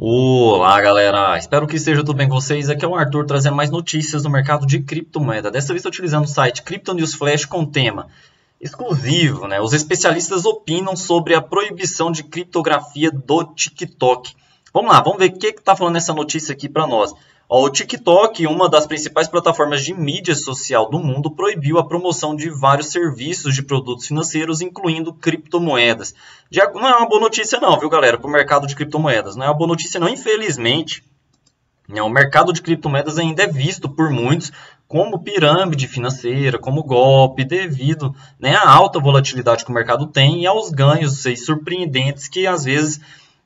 Olá galera, espero que esteja tudo bem com vocês. Aqui é o Arthur trazendo mais notícias do mercado de criptomoeda. Dessa vez utilizando o site Crypto News Flash com tema exclusivo. Né? Os especialistas opinam sobre a proibição de criptografia do TikTok. Vamos lá, vamos ver o que está falando essa notícia aqui para nós. O TikTok, uma das principais plataformas de mídia social do mundo, proibiu a promoção de vários serviços de produtos financeiros, incluindo criptomoedas. Não é uma boa notícia não, viu galera, para o mercado de criptomoedas. Não é uma boa notícia não, infelizmente. Né, o mercado de criptomoedas ainda é visto por muitos como pirâmide financeira, como golpe, devido né, à alta volatilidade que o mercado tem e aos ganhos sei, surpreendentes que às vezes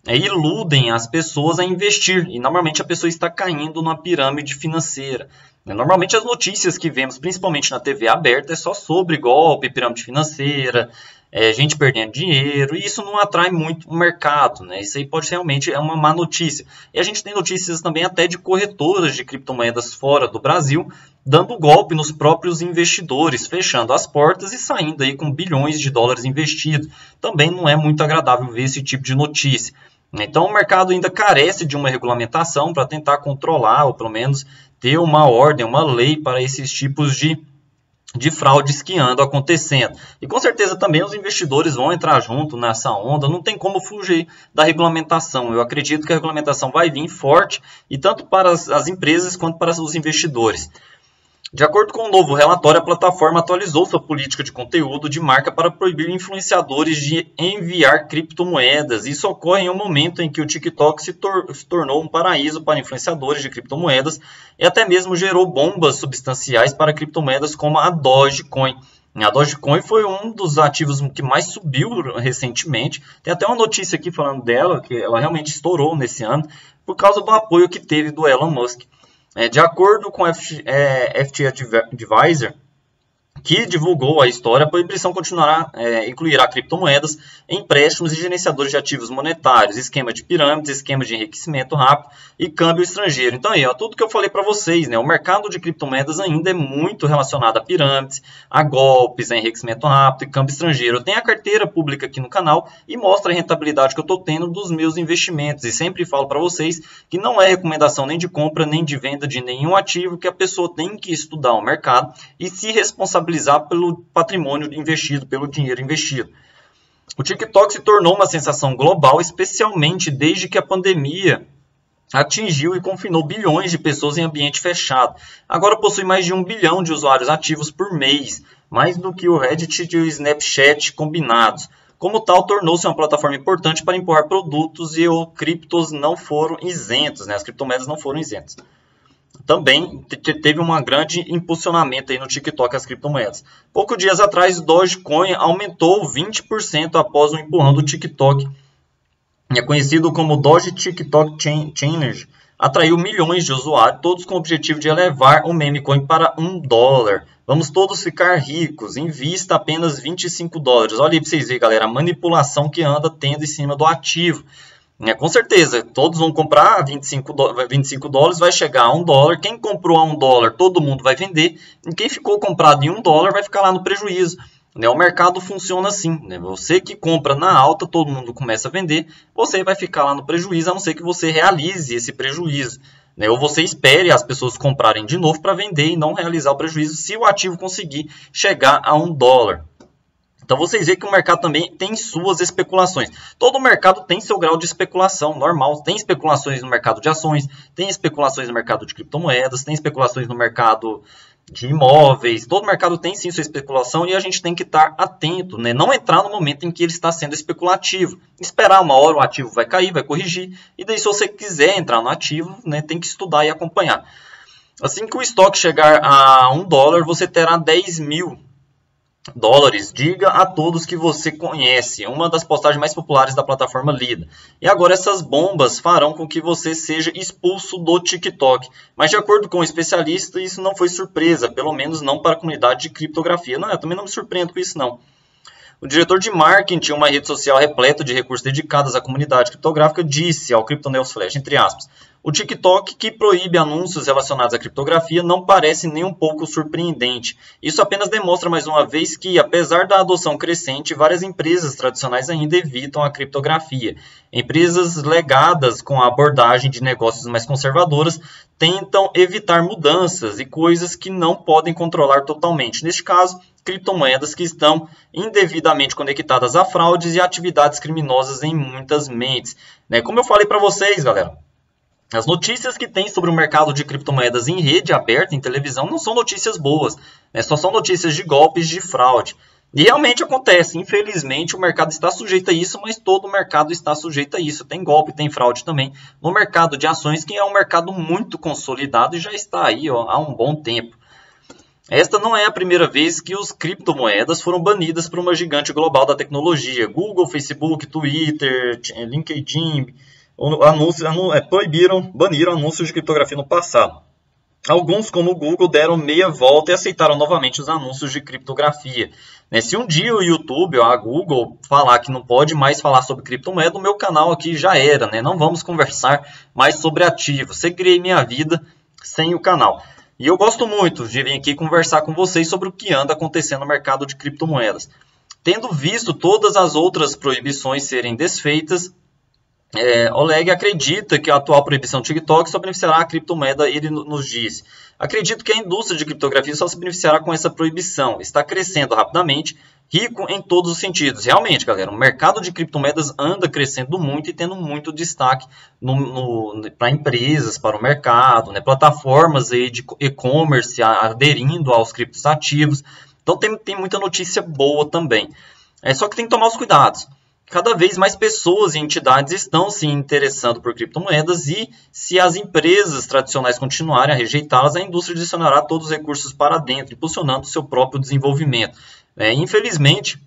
é, iludem as pessoas a investir. E normalmente a pessoa está caindo numa pirâmide financeira. É, normalmente as notícias que vemos, principalmente na TV aberta, é só sobre golpe, pirâmide financeira, é, gente perdendo dinheiro, e isso não atrai muito o mercado, né? Isso aí pode realmente é uma má notícia. E a gente tem notícias também até de corretoras de criptomoedas fora do Brasil, dando golpe nos próprios investidores, fechando as portas e saindo aí com bilhões de dólares investidos. Também não é muito agradável ver esse tipo de notícia. Então, o mercado ainda carece de uma regulamentação para tentar controlar, ou pelo menos ter uma ordem, uma lei para esses tipos de, de fraudes que andam acontecendo. E com certeza também os investidores vão entrar junto nessa onda, não tem como fugir da regulamentação. Eu acredito que a regulamentação vai vir forte, e tanto para as, as empresas quanto para os investidores. De acordo com o um novo relatório, a plataforma atualizou sua política de conteúdo de marca para proibir influenciadores de enviar criptomoedas. Isso ocorre em um momento em que o TikTok se, tor se tornou um paraíso para influenciadores de criptomoedas e até mesmo gerou bombas substanciais para criptomoedas como a Dogecoin. A Dogecoin foi um dos ativos que mais subiu recentemente. Tem até uma notícia aqui falando dela, que ela realmente estourou nesse ano, por causa do apoio que teve do Elon Musk. É, de acordo com FT, é, FT Advisor, que divulgou a história, a proibição continuará, é, incluirá criptomoedas, empréstimos e gerenciadores de ativos monetários, esquema de pirâmides, esquema de enriquecimento rápido e câmbio estrangeiro. Então, aí, ó, tudo que eu falei para vocês, né, o mercado de criptomoedas ainda é muito relacionado a pirâmides, a golpes, a enriquecimento rápido e câmbio estrangeiro. Eu tenho a carteira pública aqui no canal e mostra a rentabilidade que eu estou tendo dos meus investimentos. E sempre falo para vocês que não é recomendação nem de compra nem de venda de nenhum ativo, que a pessoa tem que estudar o mercado e se responsabilizar responsabilizar pelo patrimônio investido, pelo dinheiro investido. O TikTok se tornou uma sensação global, especialmente desde que a pandemia atingiu e confinou bilhões de pessoas em ambiente fechado. Agora possui mais de um bilhão de usuários ativos por mês, mais do que o Reddit e o Snapchat combinados. Como tal, tornou-se uma plataforma importante para empurrar produtos e os criptos não foram isentos, né? as criptomoedas não foram isentas também teve um grande impulsionamento aí no TikTok as criptomoedas. Poucos dias atrás, Dogecoin aumentou 20% após o empurrão do TikTok. É conhecido como Doge TikTok Challenge. Atraiu milhões de usuários, todos com o objetivo de elevar o meme coin para um dólar. Vamos todos ficar ricos. Invista apenas 25 dólares. Olha aí para vocês verem, galera, a manipulação que anda tendo em cima do ativo. É, com certeza, todos vão comprar 25, 25 dólares, vai chegar a 1 dólar. Quem comprou a 1 dólar, todo mundo vai vender. E quem ficou comprado em 1 dólar vai ficar lá no prejuízo. Né? O mercado funciona assim. Né? Você que compra na alta, todo mundo começa a vender. Você vai ficar lá no prejuízo, a não ser que você realize esse prejuízo. Né? Ou você espere as pessoas comprarem de novo para vender e não realizar o prejuízo se o ativo conseguir chegar a 1 dólar. Então vocês veem que o mercado também tem suas especulações. Todo mercado tem seu grau de especulação normal. Tem especulações no mercado de ações, tem especulações no mercado de criptomoedas, tem especulações no mercado de imóveis. Todo mercado tem sim sua especulação e a gente tem que estar atento, né? não entrar no momento em que ele está sendo especulativo. Esperar uma hora o ativo vai cair, vai corrigir. E daí se você quiser entrar no ativo, né, tem que estudar e acompanhar. Assim que o estoque chegar a um dólar, você terá 10 mil dólares, diga a todos que você conhece. Uma das postagens mais populares da plataforma Lida. E agora essas bombas farão com que você seja expulso do TikTok. Mas de acordo com o um especialista, isso não foi surpresa, pelo menos não para a comunidade de criptografia. Não, eu também não me surpreendo com isso não. O diretor de marketing, uma rede social repleta de recursos dedicados à comunidade criptográfica, disse ao CryptoNews Flash, entre aspas, o TikTok, que proíbe anúncios relacionados à criptografia, não parece nem um pouco surpreendente. Isso apenas demonstra mais uma vez que, apesar da adoção crescente, várias empresas tradicionais ainda evitam a criptografia. Empresas legadas com a abordagem de negócios mais conservadoras tentam evitar mudanças e coisas que não podem controlar totalmente. Neste caso, criptomoedas que estão indevidamente conectadas a fraudes e atividades criminosas em muitas mentes. Né? Como eu falei para vocês, galera, as notícias que tem sobre o mercado de criptomoedas em rede aberta, em televisão, não são notícias boas, né? só são notícias de golpes de fraude. E realmente acontece, infelizmente o mercado está sujeito a isso, mas todo o mercado está sujeito a isso. Tem golpe, tem fraude também no mercado de ações, que é um mercado muito consolidado e já está aí ó, há um bom tempo. Esta não é a primeira vez que os criptomoedas foram banidas por uma gigante global da tecnologia. Google, Facebook, Twitter, LinkedIn, anúncios, é, proibiram, baniram anúncios de criptografia no passado. Alguns, como o Google, deram meia volta e aceitaram novamente os anúncios de criptografia. Né, se um dia o YouTube ou a Google falar que não pode mais falar sobre criptomoeda, o meu canal aqui já era. Né? Não vamos conversar mais sobre ativos. Seguirei minha vida sem o canal. E eu gosto muito de vir aqui conversar com vocês sobre o que anda acontecendo no mercado de criptomoedas. Tendo visto todas as outras proibições serem desfeitas, é, Oleg acredita que a atual proibição do TikTok só beneficiará a criptomoeda, ele nos diz. Acredito que a indústria de criptografia só se beneficiará com essa proibição. Está crescendo rapidamente, rico em todos os sentidos. Realmente, galera, o mercado de criptomoedas anda crescendo muito e tendo muito destaque para empresas, para o mercado, né, plataformas aí de e-commerce aderindo aos criptoativos. Então tem, tem muita notícia boa também. É só que tem que tomar os cuidados cada vez mais pessoas e entidades estão se interessando por criptomoedas e, se as empresas tradicionais continuarem a rejeitá-las, a indústria direcionará todos os recursos para dentro, impulsionando seu próprio desenvolvimento. É, infelizmente,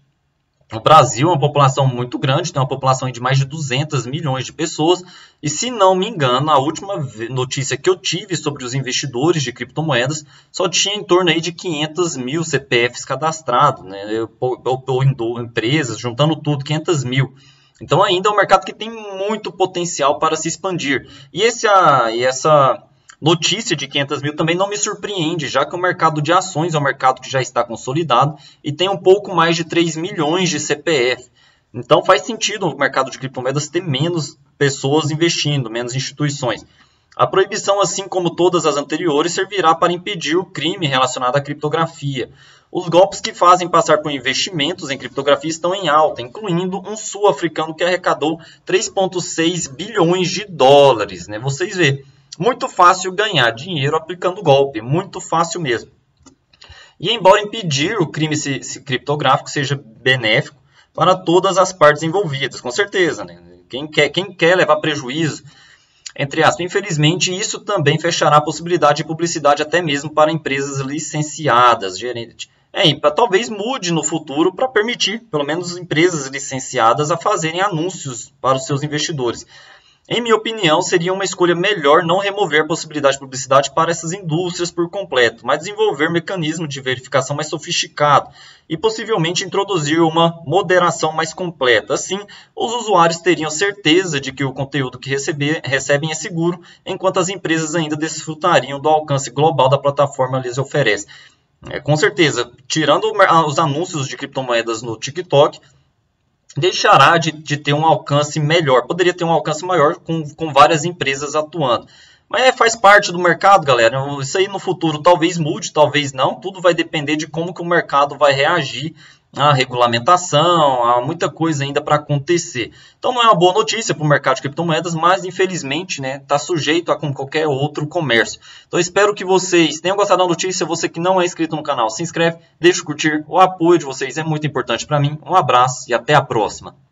o Brasil é uma população muito grande, tem uma população de mais de 200 milhões de pessoas, e se não me engano, a última notícia que eu tive sobre os investidores de criptomoedas só tinha em torno aí de 500 mil CPFs cadastrados, né? ou, empresas, juntando tudo, 500 mil. Então ainda é um mercado que tem muito potencial para se expandir. E, esse, e essa notícia de 500 mil também não me surpreende, já que o mercado de ações é um mercado que já está consolidado e tem um pouco mais de 3 milhões de CPF. Então faz sentido o mercado de criptomoedas ter menos pessoas investindo, menos instituições. A proibição, assim como todas as anteriores, servirá para impedir o crime relacionado à criptografia. Os golpes que fazem passar por investimentos em criptografia estão em alta, incluindo um sul-africano que arrecadou 3,6 bilhões de dólares. Né? Vocês vê, muito fácil ganhar dinheiro aplicando golpe, muito fácil mesmo. E embora impedir o crime criptográfico seja benéfico para todas as partes envolvidas, com certeza, né? quem, quer, quem quer levar prejuízo, entre aspas, infelizmente isso também fechará a possibilidade de publicidade até mesmo para empresas licenciadas, gerente. É, talvez mude no futuro para permitir, pelo menos, empresas licenciadas a fazerem anúncios para os seus investidores. Em minha opinião, seria uma escolha melhor não remover a possibilidade de publicidade para essas indústrias por completo, mas desenvolver mecanismo de verificação mais sofisticado e possivelmente introduzir uma moderação mais completa. Assim, os usuários teriam certeza de que o conteúdo que receber, recebem é seguro, enquanto as empresas ainda desfrutariam do alcance global da plataforma lhes oferece. É, com certeza, tirando os anúncios de criptomoedas no TikTok, deixará de, de, ter um alcance melhor. Poderia ter um alcance maior com, com várias empresas atuando. Mas é, faz parte do mercado, galera. Isso aí no futuro talvez mude, talvez não. Tudo vai depender de como que o mercado vai reagir a regulamentação, há muita coisa ainda para acontecer. Então não é uma boa notícia para o mercado de criptomoedas, mas infelizmente está né, tá sujeito a como qualquer outro comércio. Então espero que vocês tenham gostado da notícia. Você que não é inscrito no canal, se inscreve, deixa o curtir. O apoio de vocês é muito importante para mim. Um abraço e até a próxima.